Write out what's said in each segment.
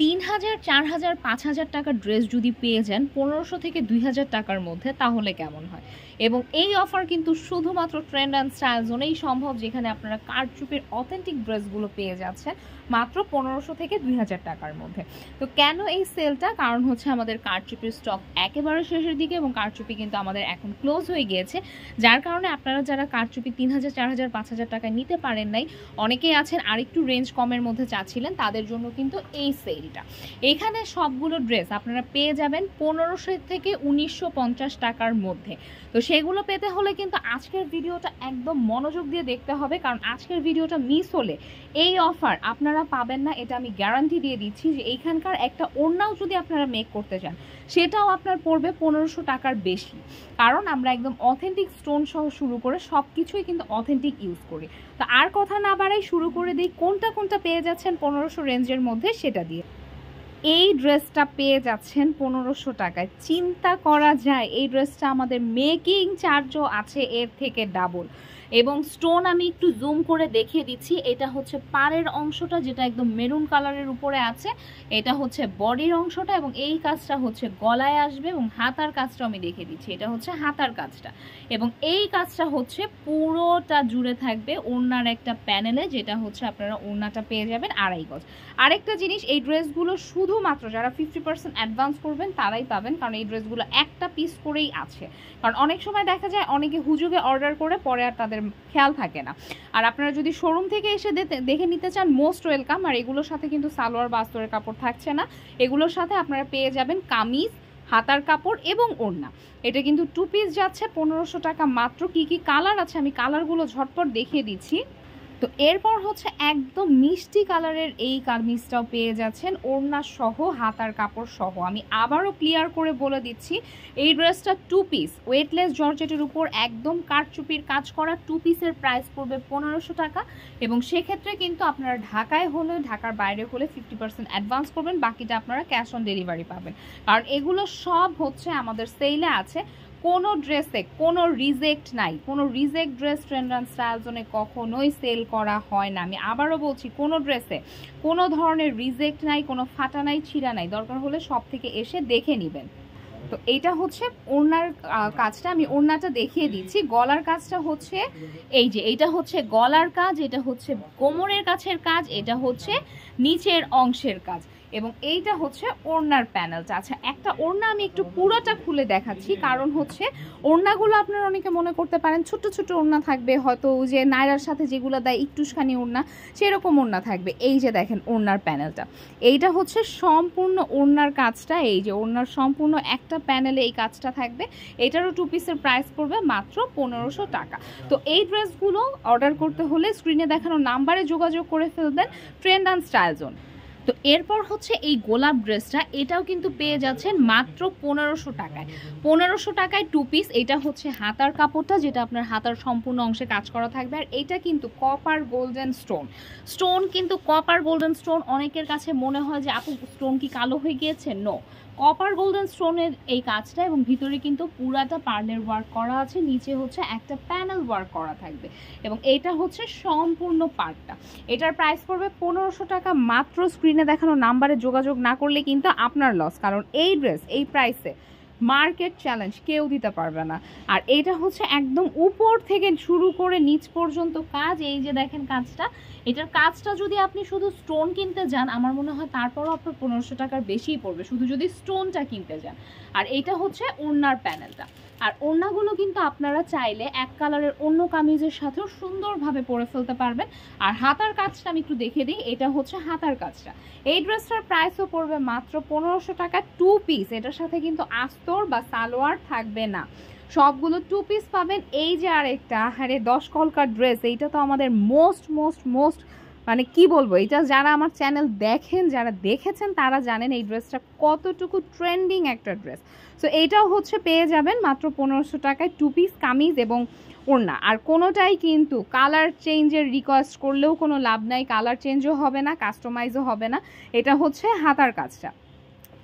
তিন হাজার চার হাজার পাঁচ হাজার টাকার ড্রেস যদি পেয়ে যান পনেরোশো থেকে দুই হাজার টাকার মধ্যে, তাহলে কেমন হয়? এবং এই অফার কিন্তু শুধুমাত্র ট্রেন্ড অ্যান্ড স্টাইল জোনেই সম্ভব, যেখানে আপনারা কারচুপির অথেন্টিক ড্রেসগুলো পেয়ে যাচ্ছেন মাত্র পনেরোশো থেকে দুই হাজার টাকার মধ্যে। তো কেন এই সেলটা কারণ হচ্ছে আমাদের কারচুপির স্টক একেবারে শেষের দিকে এবং কারচুপি কিন্তু আমাদের এখন ক্লোজ হয়ে গিয়েছে। যার কারণে আপনারা যারা কারচুপি তিন হাজার চার হাজার পাঁচ হাজার টাকায় নিতে পারেন নাই, অনেকেই আছেন আরেকটু রেঞ্জ কমের মধ্যে চাচ্ছিলেন, তাদের জন্য কিন্তু এই সেলটা এখানে সবগুলো ড্রেস আপনারা পেয়ে যাবেন পনেরোশো থেকে উনিশশো পঞ্চাশ টাকার মধ্যে। তো সেগুলো পেতে হলে কিন্তু আজকের ভিডিওটা একদম মনোযোগ দিয়ে দেখতে হবে, কারণ আজকের ভিডিওটা মিস হলে এই অফার আপনারা পাবেন না, এটা আমি গ্যারান্টি দিয়ে দিচ্ছি যে এইখানকার একটা অন্যাও যদি আপনারা মেক করতে চান, সেটাও আপনার পড়বে পনেরোশো টাকার বেশি। কারণ আমরা একদম অথেন্টিক স্টোন সহ শুরু করে সব কিছুই কিন্তু অথেন্টিক ইউজ করি। তো আর কথা না বাড়াই শুরু করে দিই, কোনটা কোনটা পেয়ে যাচ্ছেন পনেরোশো রেঞ্জের মধ্যে সেটা দিয়ে। এই ড্রেসটা পেয়ে যাচ্ছেন পনেরোশো টাকায়। চিন্তা করা যায়, এই ড্রেসটা আমাদের মেকিং চার্জও আছে এর থেকে ডাবল। এবং স্টোন আমি একটু জুম করে দেখিয়ে দিচ্ছি। এটা হচ্ছে পাড়ের অংশটা যেটা একদম মেরুন কালারের উপরে আছে। এটা হচ্ছে বডির অংশটা এবং এই কাজটা হচ্ছে গলায় আসবে এবং হাতার কাজটা আমি দেখিয়ে দিচ্ছি। এটা হচ্ছে হাতার কাজটা এবং এই কাজটা হচ্ছে পুরোটা জুড়ে থাকবে ওড়নার একটা প্যানেলে যেটা হচ্ছে আপনারা ওড়নাটা পেয়ে যাবেন আড়াই গজ। আরেকটা জিনিস, এই ড্রেসগুলো শুধুমাত্র যারা ফিফটি পার্সেন্ট অ্যাডভান্স করবেন তারাই পাবেন কারণ এই ড্রেসগুলো একটা পিস করেই আছে। কারণ অনেক সময় দেখা যায় অনেকে হুজুগে অর্ডার করে, পরে আর তাদের খেয়াল থাকে না। আর আপনারা যদি শোরুম থেকে এসে দেখে নিতে চান মোস্ট ওয়েলকাম আর এগুলোর সাথে কিন্তু সালোয়ার বা আস্তরের কাপড় থাকছে না। এগুলোর সাথে আপনারা পেয়ে যাবেন কামিজ, হাতার কাপড় এবং ওড়না। এটা কিন্তু টু পিস যাচ্ছে, পনেরোশো টাকা মাত্র। কি কি কালার আছে? আমি কালারগুলো ঝটপট দেখিয়ে দিচ্ছি। তো এরপর হচ্ছে একদম মিষ্টি কালারের এই কামিজটাও পেয়ে যাচ্ছেন। ওড়না সহ, হাতার কাপড় সহ। আমি আবারও ক্লিয়ার করে বলে দিচ্ছি, এই ড্রেসটা টু পিস ওয়েটলেস জর্জেটের উপর একদম কাঠচুপির কাজ করা টু পিসের প্রাইস পড়বে পনেরোশো টাকা। এবং সেক্ষেত্রে কিন্তু আপনারা ঢাকায় হলে, ঢাকার বাইরে হলে ফিফটি পার্সেন্ট অ্যাডভান্স করবেন, বাকিটা আপনারা ক্যাশ অন ডেলিভারি পাবেন। কারণ এগুলো সব হচ্ছে আমাদের সেলে আছে। কোনো ড্রেসে কোনো রিজেক্ট নাই। কোনো reject dress trend and style জোনে কখনোই সেল করা হয় না। আমি আবারও বলছি, কোনো ড্রেসে কোনো ধরনের রিজেক্ট নাই, কোনো ফাটা নাই, ছিঁড়া নাই। দরকার হলে সব থেকে এসে দেখে নেবেন। তো এটা হচ্ছে ওড়নার কাজটা। আমি ওড়নাটা দেখিয়ে দিচ্ছি। গলার কাজটা হচ্ছে এই যে এটা হচ্ছে গলার কাজ, এটা হচ্ছে কোমরের কাছের কাজ, এটা হচ্ছে নিচের অংশের কাজ। এবং এইটা হচ্ছে ওড়নার প্যানেলটা। আচ্ছা একটা ওড়না আমি একটু পুরোটা খুলে দেখাচ্ছি। কারণ হচ্ছে ওড়নাগুলো আপনারা অনেকে মনে করতে পারেন ছোট ছোট ওড়না থাকবে। হয়তো যে নায়রার সাথে যেগুলো দেয়, একটুখানি ওড়না, সেরকম ওড়না থাকবে। এই যে দেখেন ওড়নার প্যানেলটা। এইটা হচ্ছে সম্পূর্ণ ওড়নার কাজটা। এই যে ওড়নার সম্পূর্ণ একটা প্যানেলে এই কাজটা থাকবে। এটারও টু পিসের প্রাইস পড়বে মাত্র পনেরোশো টাকা। তো এই ড্রেসগুলো অর্ডার করতে হলে স্ক্রিনে দেখানো নাম্বারে যোগাযোগ করে ফেলবেন ট্রেন্ড অ্যান্ড স্টাইল জোন তো এরপর হচ্ছে এই গোলাপ ড্রেসটা এটাও কিন্তু পেয়ে যাচ্ছেন মাত্র পনেরোশো টাকায়। পনেরোশো টাকায় টু পিস এটা হচ্ছে হাতার কাপড়টা, যেটা আপনার হাতার সম্পূর্ণ অংশে কাজ করা থাকবে। আর এটা কিন্তু কপার গোল্ডেন স্টোন স্টোন কিন্তু কপার গোল্ডেন স্টোন অনেকের কাছে মনে হয় যে, আপু স্টোন কি কালো হয়ে গিয়েছে? নো কপার গোল্ডেন স্টোনের এই কাজটা এবং ভিতরে কিন্তু পুরাটা পার্লের ওয়ার্ক করা আছে, নিচে হচ্ছে একটা প্যানেল ওয়ার্ক করা থাকবে এবং এটা হচ্ছে সম্পূর্ণ পার্টটা এটার প্রাইস পড়বে পনেরোশো টাকা মাত্র। স্ক্রিনে দেখানো নাম্বারে যোগাযোগ না করলে কিন্তু আপনার লস কারণ এই ড্রেস এই প্রাইসে মার্কেট চ্যালেঞ্জ কেউ দিতে পারবে না। আর এটা হচ্ছে একদম উপর থেকে শুরু করে নিচ পর্যন্ত কাজ, এই যে দেখেন কাজটা এটার কাজটা যদি আপনি শুধু স্টোন কিনতে যান, আমার মনে হয় তারপরও আপনার পনেরোশো টাকার বেশিই পড়বে। শুধু যদি স্টোনটা কিনতে যান। আর এটা হচ্ছে ওড়নার প্যানেলটা। আর ওড়নাগুলো কিন্তু আপনারা চাইলে এক কালারের অন্য কামিজের সাথেও সুন্দরভাবে পরে ফেলতে পারবেন। আর হাতার কাজটা আমি একটু দেখে দিই। এটা হচ্ছে হাতার কাজটা। এই ড্রেসটার প্রাইসও পড়বে মাত্র পনেরোশো টাকা টু পিস এটার সাথে কিন্তু আস্তর বা সালোয়ার থাকবে না। সবগুলো টু পিস পাবেন। এই যে আরেকটা, আরে দশ কলকার ড্রেস এইটা তো আমাদের মোস্ট মোস্ট মোস্ট মানে কি বলব, এটা যারা আমার চ্যানেল দেখেন, যারা দেখেছেন, তারা জানেন এই ড্রেসটা কতটুকু ট্রেন্ডিং একটা ড্রেস সো এইটাও হচ্ছে পেয়ে যাবেন মাত্র পনেরোশো টাকায় টু পিস কামিজ এবং ওড়না। আর কোনোটাই কিন্তু কালার চেঞ্জের রিকোয়েস্ট করলেও কোনো লাভ নাই কালার চেঞ্জও হবে না কাস্টমাইজও হবে না। এটা হচ্ছে হাতার কাজটা।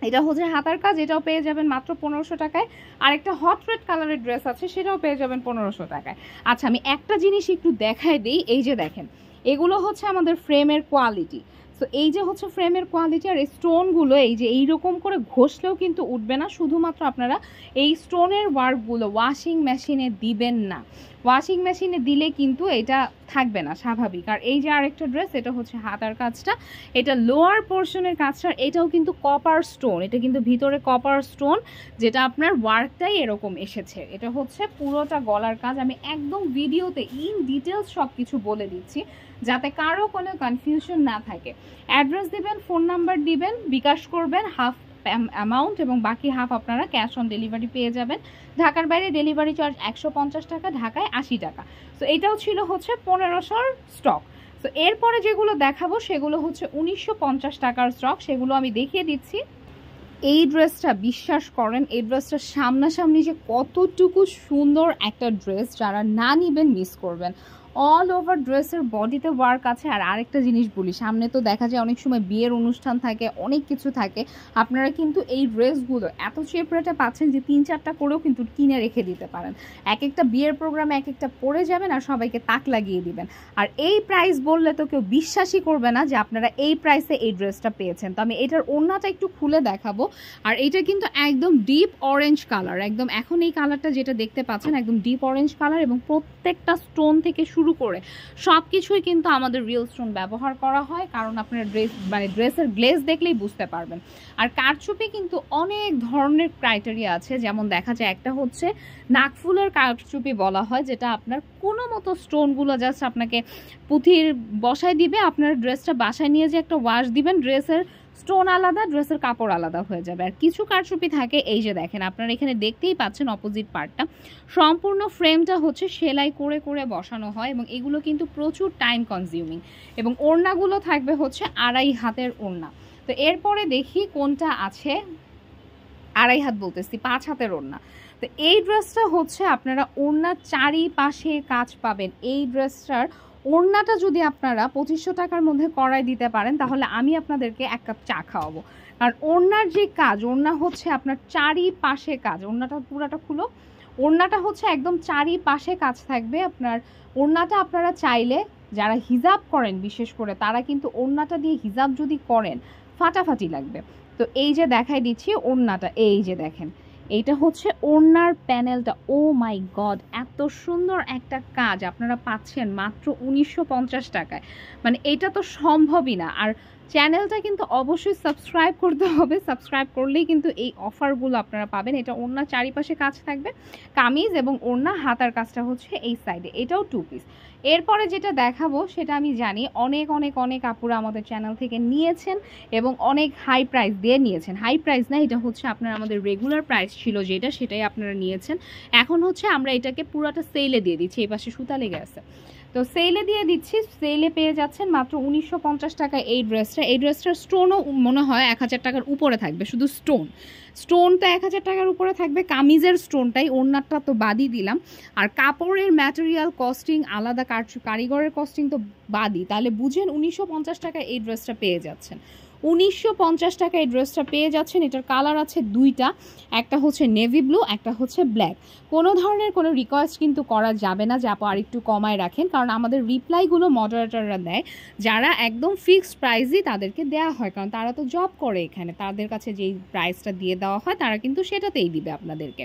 এটা হচ্ছে হাতার কাজ, এটাও পেয়ে যাবেন মাত্র পনেরোশো টাকায়। আর একটা হট রেড কালারের ড্রেস আছে, সেটাও পেয়ে যাবেন পনেরোশো টাকায়। আচ্ছা আমি একটা জিনিস একটু দেখায় দিই, এই যে দেখেন, এগুলো হচ্ছে আমাদের ফ্রেমের কোয়ালিটি সো এই যে হচ্ছে ফ্রেমের কোয়ালিটি আর এই স্টোনগুলো এই যে এইরকম করে ঘষলেও কিন্তু উঠবে না, শুধুমাত্র আপনারা এই স্টোনের ওয়ার্কগুলো ওয়াশিং মেশিনে দিবেন না। ওয়াশিং মেশিনে দিলে কিন্তু এটা থাকবে না, স্বাভাবিক। আর এই যে আরেকটা ড্রেস এটা হচ্ছে হাতার কাজটা। এটা লোয়ার পোর্শনের কাজটা, এটাও কিন্তু কপার স্টোন এটা কিন্তু ভিতরে কপার স্টোন যেটা আপনার ওয়ার্কটাই এরকম এসেছে। এটা হচ্ছে পুরোটা গলার কাজ। আমি একদম ভিডিওতে ইন ডিটেলস সব কিছু বলে দিচ্ছি, যাতে কারও কোনো কনফিউশন না থাকে। অ্যাড্রেস দিবেন ফোন নাম্বার দিবেন, বিকাশ করবেন হাফ অ্যামাউন্ট এবং বাকি হাফ আপনারা ক্যাশ অন ডেলিভারি পেয়ে যাবেন। ঢাকার বাইরে ডেলিভারি চার্জ একশো পঞ্চাশ টাকা, ঢাকায় আশি টাকা। তো এটাও ছিল হচ্ছে পনেরোশোর স্টক তো এরপরে যেগুলো দেখাবো সেগুলো হচ্ছে উনিশশো পঞ্চাশ টাকার স্টক সেগুলো আমি দেখিয়ে দিচ্ছি। এই ড্রেসটা বিশ্বাস করেন, এই ড্রেসটা সামনাসামনি যে কতটুকু সুন্দর একটা ড্রেস যারা না নিবেন মিস করবেন। অল ওভার ড্রেসের বডিতে ওয়ার্ক আছে। আর আরেকটা জিনিস বলি, সামনে তো দেখা যায় অনেক সময় বিয়ের অনুষ্ঠান থাকে, অনেক কিছু থাকে। আপনারা কিন্তু এই ড্রেসগুলো এত চিপ পাচ্ছেন যে তিন চারটা করেও কিন্তু কিনে রেখে দিতে পারেন। এক একটা বিয়ের প্রোগ্রামে এক একটা পরে যাবেন আর সবাইকে তাক লাগিয়ে দিবেন। আর এই প্রাইস বললে তো কেউ বিশ্বাসই করবে না যে আপনারা এই প্রাইসে এই ড্রেসটা পেয়েছেন। তো আমি এটার ওড়নাটা একটু খুলে দেখাবো। আর এটা কিন্তু একদম ডিপ অরেঞ্জ কালার একদম এখন এই কালারটা যেটা দেখতে পাচ্ছেন, একদম ডিপ অরেঞ্জ কালার এবং প্রত্যেকটা স্টোন থেকে শুরু করে সব কিছুই কিন্তু আমাদের রিয়েল স্টোন ব্যবহার করা হয়, কারণ আপনার ড্রেস মানে ড্রেসের গ্লেজ দেখলেই বুঝতে পারবেন। আর কারচুপি কিন্তু অনেক ধরনের ক্রাইটেরিয়া আছে, যেমন দেখা যায় একটা হচ্ছে নাকফুলের কারচুপি বলা হয়, যেটা আপনার কোনো মতো স্টোনগুলো জাস্ট আপনাকে পুঁথির বসায় দিবে, আপনার ড্রেসটা বাসায় নিয়ে যে একটা ওয়াশ দিবেন ড্রেসের স্টোন আলাদা, ড্রেসের কাপড় আলাদা হয়ে যাবে। আর কিছু কারচুপি থাকে, এই যে দেখেন, আপনারা এখানে দেখতেই পাচ্ছেন অপোজিট পার্টটা সম্পূর্ণ ফ্রেমটা হচ্ছে সেলাই করে করে বসানো হয় এবং এগুলো কিন্তু প্রচুর টাইম কনজিউমিং এবং ওড়নাগুলো থাকবে হচ্ছে আড়াই হাতের ওড়না। তো এরপরে দেখি কোনটা আছে, আড়াই হাত বলতেছি, পাঁচ হাতের ওড়না। তো এই ড্রেসটা হচ্ছে আপনারা ওড়নার চারিপাশে কাজ পাবেন। এই ড্রেসটার ওড়নাটা যদি আপনারা পঁচিশশো টাকার মধ্যে করাই দিতে পারেন, তাহলে আমি আপনাদেরকে এক কাপ চা খাওয়াবো। আর ওড়নার যে কাজ, ওড়না হচ্ছে আপনার চারিপাশে কাজ, ওড়নাটা পুরাটা খুলো। ওড়নাটা হচ্ছে একদম চারিপাশে কাজ থাকবে আপনার। ওড়নাটা আপনারা চাইলে যারা হিজাব করেন, বিশেষ করে তারা কিন্তু ওড়নাটা দিয়ে হিজাব যদি করেন, ফাটাফাটি লাগবে। তো এই যে দেখাই দিচ্ছি ওড়নাটা, এই যে দেখেন। এইটা হচ্ছে ওড়নার প্যানেলটা। ও মাই গড এত সুন্দর একটা কাজ। আপনারা পাচ্ছেন মাত্র উনিশশো পঞ্চাশ টাকায়। মানে এটা তো সম্ভবই না। আর চ্যানেলটা কিন্তু অবশ্যই সাবস্ক্রাইব করতে হবে। সাবস্ক্রাইব করলেই কিন্তু এই অফারগুলো আপনারা পাবেন। এটা ওড়না চারিপাশে কাজ থাকবে। কামিজ এবং ওড়না হাতার কাজটা হচ্ছে এই সাইডে এটাও টু পিস এরপরে যেটা দেখাবো, সেটা আমি জানি, অনেক অনেক অনেক আপুরা আমাদের চ্যানেল থেকে নিয়েছেন এবং অনেক হাই প্রাইস দিয়ে নিয়েছেন। হাই প্রাইস না, এটা হচ্ছে আপনার আমাদের রেগুলার প্রাইস ছিল যেটা, সেটাই আপনারা নিয়েছেন। এখন হচ্ছে আমরা এটাকে পুরোটা সেলে দিয়ে দিচ্ছি। এই পাশে সুতা লেগে আছে। তো সেলে দিয়ে দিচ্ছি। সেলে পেয়ে যাচ্ছেন মাত্র উনিশশো টাকা এই ড্রেসটা এই ড্রেসটার স্টোনও মনে হয় এক হাজার টাকার উপরে থাকবে, শুধু স্টোন স্টোন তো এক হাজার টাকার উপরে থাকবে, কামিজের স্টোনটাই ওনারটা তো বাদই দিলাম। আর কাপড়ের ম্যাটেরিয়াল কস্টিং আলাদা কারিগরের কস্টিং তো বাদই। তাহলে বুঝেন উনিশশো টাকা এই ড্রেসটা পেয়ে যাচ্ছেন। উনিশশো পঞ্চাশ টাকা এই ড্রেসটা পেয়ে যাচ্ছেন। এটার কালার আছে দুইটা, একটা হচ্ছে নেভি ব্লু, একটা হচ্ছে ব্ল্যাক। কোনো ধরনের কোনো রিকোয়েস্ট কিন্তু করা যাবে না যে আপু আর একটু কমায় রাখেন, কারণ আমাদের রিপ্লাইগুলো মডারেটাররা দেয়। যারা একদম ফিক্সড প্রাইসই তাদেরকে দেওয়া হয়, কারণ তারা তো জব করে এখানে। তাদের কাছে যেই প্রাইসটা দিয়ে দেওয়া হয়, তারা কিন্তু সেটাতেই দিবে আপনাদেরকে।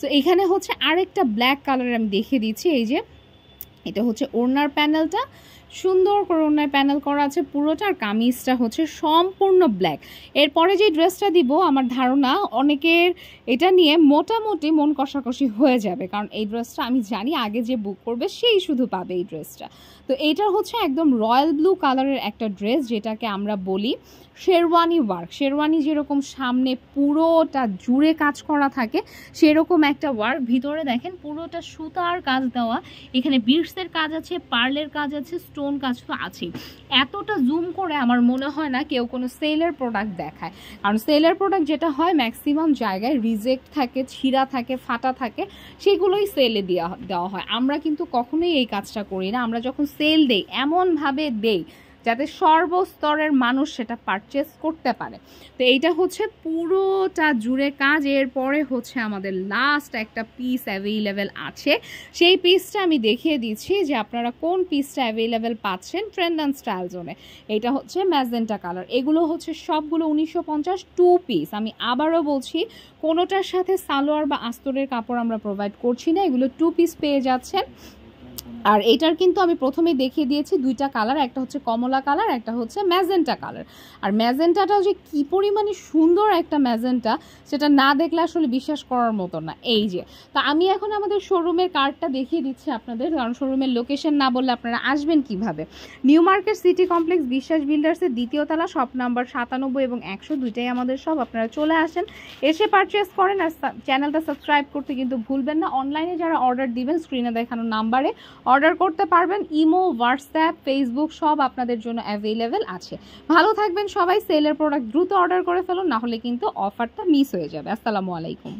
সো এখানে হচ্ছে আরেকটা ব্ল্যাক কালারের আমি দেখিয়ে দিচ্ছি। এই যে, এটা হচ্ছে ওড়নার প্যানেলটা সুন্দর করে প্যানেল করা আছে পুরোটা, আর কামিজটা হচ্ছে সম্পূর্ণ ব্ল্যাক। এরপরে যে ড্রেসটা দিব, আমার ধারণা অনেকের এটা নিয়ে মোটামুটি মন কষাকষি হয়ে যাবে, কারণ এই ড্রেসটা আমি জানি আগে যে বুক করবে, সেই শুধু পাবে এই ড্রেসটা। তো এইটা হচ্ছে একদম রয়্যাল ব্লু কালারের একটা ড্রেস, যেটাকে আমরা বলি শেরওয়ানি ওয়ার্ক। শেরওয়ানি যেরকম সামনে পুরোটা জুড়ে কাজ করা থাকে, সেরকম একটা ওয়ার্ক। ভিতরে দেখেন পুরোটা সুতার কাজ দেওয়া। এখানে বিটসের কাজ আছে, পার্লের কাজ আছে স্টোন কাজ তো আছেই। এতটা জুম করে আমার মনে হয় না কেউ কোনো সেলের প্রোডাক্ট দেখায়। কারণ সেলের প্রোডাক্ট যেটা হয় ম্যাক্সিমাম জায়গায় রিজেক্ট থাকে, ছিঁড়া থাকে, ফাটা থাকে, সেগুলোই সেলে দেওয়া দেওয়া হয়। আমরা কিন্তু কখনোই এই কাজটা করি না। আমরা যখন সেল দেই, এমনভাবে দেই যাতে সর্বস্তরের মানুষ সেটা পারচেস করতে পারে। তো এইটা হচ্ছে পুরোটা জুড়ে কাজ, এরপরে হচ্ছে আমাদের লাস্ট একটা পিস অ্যাভেলেবেল আছে। সেই পিসটা আমি দেখিয়ে দিচ্ছি যে আপনারা কোন পিসটা অ্যাভেলেবেল পাচ্ছেন ট্রেন্ড অ্যান্ড স্টাইল জোনে এটা হচ্ছে ম্যাজেন্টা কালার এগুলো হচ্ছে সবগুলো উনিশশো পঞ্চাশ টু পিস আমি আবারও বলছি, কোনোটার সাথে সালোয়ার বা আস্তরের কাপড় আমরা প্রোভাইড করছি না। এগুলো টু পিস পেয়ে যাচ্ছেন। আর এটার কিন্তু আমি প্রথমেই দেখিয়ে দিয়েছি দুইটা কালার, একটা হচ্ছে কমলা কালার, একটা হচ্ছে ম্যাজেন্টা কালার। আর ম্যাজেন্টাটাও যে কি পরিমাণে সুন্দর একটা ম্যাজেন্টা, সেটা না দেখলে আসলে বিশ্বাস করার মতো না। এই যে, তো আমি এখন আমাদের শোরুমের কার্ডটা দেখিয়ে দিচ্ছি আপনাদের, কারণ শোরুমের লোকেশন না বললে আপনারা আসবেন কীভাবে? নিউ মার্কেট সিটি কমপ্লেক্স বিশ্বাস বিল্ডার্সের দ্বিতীয় তলা শপ নাম্বার সাতানব্বই এবং একশো দুইটাই আমাদের সব আপনারা চলে আসেন। এসে পারচেস করেন আর চ্যানেলটা সাবস্ক্রাইব করতে কিন্তু ভুলবেন না। অনলাইনে যারা অর্ডার দিবেন স্ক্রিনে দেখানো নাম্বারে অর্ডার করতে পারবেন ইমো, হোয়াটসঅ্যাপ, ফেসবুক সব আপনাদের জন্য অ্যাভেলেবেল আছে। ভালো থাকবেন সবাই, সেলের প্রোডাক্ট দ্রুত অর্ডার করে ফেলুন নাহলে কিন্তু অফারটা মিস হয়ে যাবে। আসসালামু আলাইকুম।